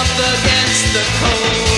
up against the cold.